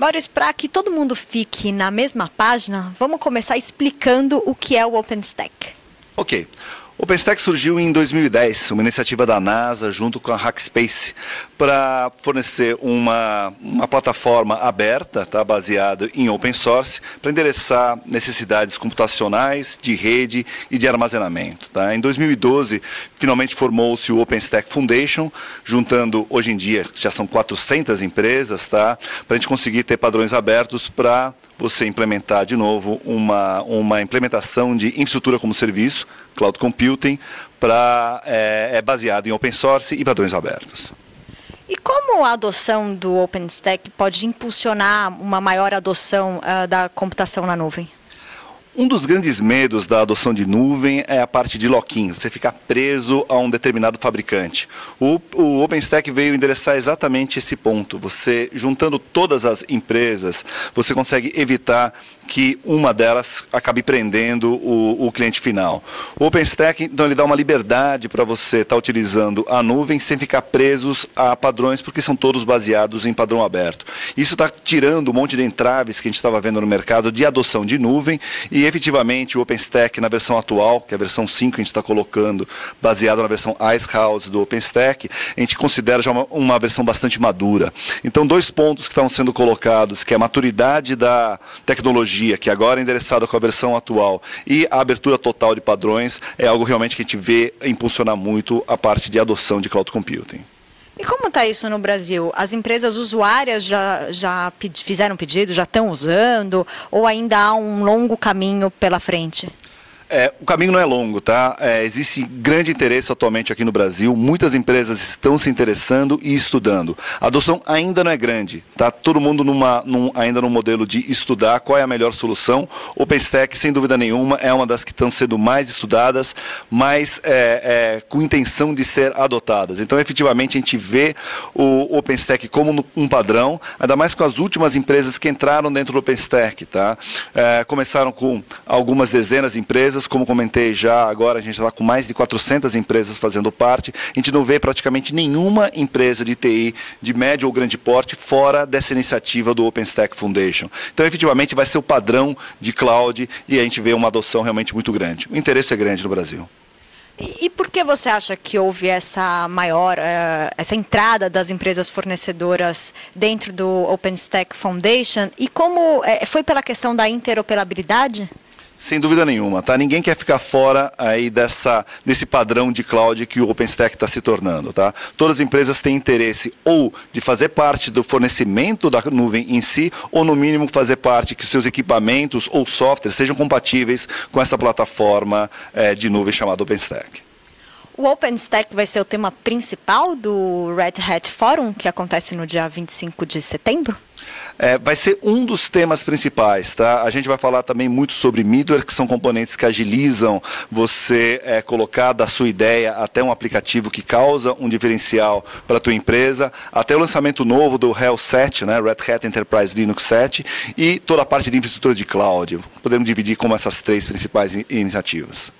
Maurício, para que todo mundo fique na mesma página, vamos começar explicando o que é o OpenStack. Ok. OpenStack surgiu em 2010, uma iniciativa da NASA junto com a Hackspace para fornecer uma, uma plataforma aberta, tá, baseada em open source, para endereçar necessidades computacionais, de rede e de armazenamento. Tá. Em 2012, finalmente formou-se o OpenStack Foundation, juntando hoje em dia já são 400 empresas, tá, para a gente conseguir ter padrões abertos para você implementar de novo uma, uma implementação de infraestrutura como serviço, cloud computing, para é, é baseado em open source e padrões abertos. E como a adoção do OpenStack pode impulsionar uma maior adoção uh, da computação na nuvem? Um dos grandes medos da adoção de nuvem é a parte de lock-in, você ficar preso a um determinado fabricante. O, o OpenStack veio endereçar exatamente esse ponto. Você, juntando todas as empresas, você consegue evitar que uma delas acabe prendendo o, o cliente final. O OpenStack, então, ele dá uma liberdade para você estar tá utilizando a nuvem sem ficar presos a padrões, porque são todos baseados em padrão aberto. Isso está tirando um monte de entraves que a gente estava vendo no mercado de adoção de nuvem e, efetivamente, o OpenStack na versão atual, que é a versão 5 que a gente está colocando, baseado na versão Icehouse do OpenStack, a gente considera já uma, uma versão bastante madura. Então, dois pontos que estão sendo colocados, que é a maturidade da tecnologia tecnologia, que agora é endereçada com a versão atual, e a abertura total de padrões, é algo realmente que a gente vê impulsionar muito a parte de adoção de cloud computing. E como está isso no Brasil? As empresas usuárias já, já fizeram pedido, já estão usando, ou ainda há um longo caminho pela frente? É, o caminho não é longo, tá? É, existe grande interesse atualmente aqui no Brasil, muitas empresas estão se interessando e estudando. A adoção ainda não é grande, tá? Todo mundo numa, num, ainda no modelo de estudar qual é a melhor solução. OpenStack, sem dúvida nenhuma, é uma das que estão sendo mais estudadas, mais é, é, com intenção de ser adotadas. Então, efetivamente, a gente vê o OpenStack como um padrão, ainda mais com as últimas empresas que entraram dentro do OpenStack, tá? É, começaram com algumas dezenas de empresas empresas, como comentei já, agora a gente está com mais de 400 empresas fazendo parte. A gente não vê praticamente nenhuma empresa de TI de médio ou grande porte fora dessa iniciativa do OpenStack Foundation. Então, efetivamente, vai ser o padrão de cloud e a gente vê uma adoção realmente muito grande. O interesse é grande no Brasil. E, por que você acha que houve essa maior, uh, essa entrada das empresas fornecedoras dentro do OpenStack Foundation? E como uh, foi pela questão da interoperabilidade? Sem dúvida nenhuma, tá? Ninguém quer ficar fora aí dessa, desse padrão de cloud que o OpenStack está se tornando, tá? Todas as empresas têm interesse ou de fazer parte do fornecimento da nuvem em si, ou no mínimo fazer parte que seus equipamentos ou softwares sejam compatíveis com essa plataforma é, de nuvem chamada OpenStack. O OpenStack vai ser o tema principal do Red Hat Forum, que acontece no dia 25 de setembro? É, vai ser um dos temas principais, tá? A gente vai falar também muito sobre middleware, que são componentes que agilizam você é, colocar da sua ideia até um aplicativo que causa um diferencial para a tua empresa, até o lançamento novo do RHEL 7, né? Red Hat Enterprise Linux 7, e toda a parte de infraestrutura de cloud. Podemos dividir como essas três principais iniciativas.